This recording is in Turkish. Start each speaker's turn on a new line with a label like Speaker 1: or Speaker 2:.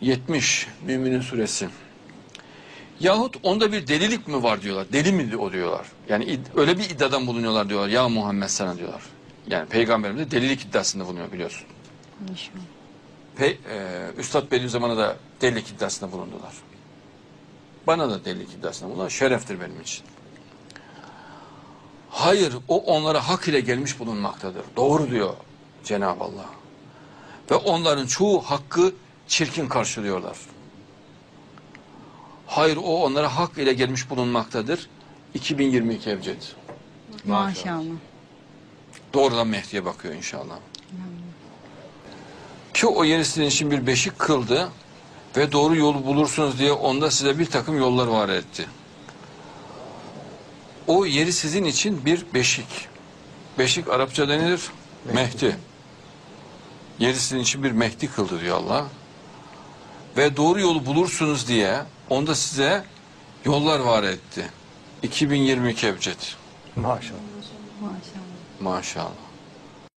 Speaker 1: 70 Müminin suresi. Yahut onda bir delilik mi var diyorlar. Deli mi o diyorlar. Yani öyle bir iddiadan bulunuyorlar diyorlar. Ya Muhammed sana diyorlar. Yani peygamberimiz de delilik iddiasında bulunuyor biliyorsun.
Speaker 2: İnşallah.
Speaker 1: Pe e, Üstad Bediüzzaman'a da delilik iddiasında bulundular. Bana da delilik iddiasında bulundular. Şereftir benim için. Hayır, o onlara hak ile gelmiş bulunmaktadır. Doğru diyor Cenab-ı Allah. Ve onların çoğu hakkı çirkin karşılıyorlar. Hayır, o onlara hak ile gelmiş bulunmaktadır. 2022 Ebced.
Speaker 2: Maşallah.
Speaker 1: Doğrudan Mehdi'ye bakıyor inşallah. Ki o yeri sizin için bir beşik kıldı ve doğru yolu bulursunuz diye onda size bir takım yollar var etti. O yeri sizin için bir beşik. Beşik Arapça denilir Mehdi. Yeri sizin için bir Mehdi kıldı diyor Allah. Ve doğru yolu bulursunuz diye onda size yollar var etti. 2022 Ebced.
Speaker 3: Maşallah.
Speaker 2: Maşallah.
Speaker 1: Maşallah.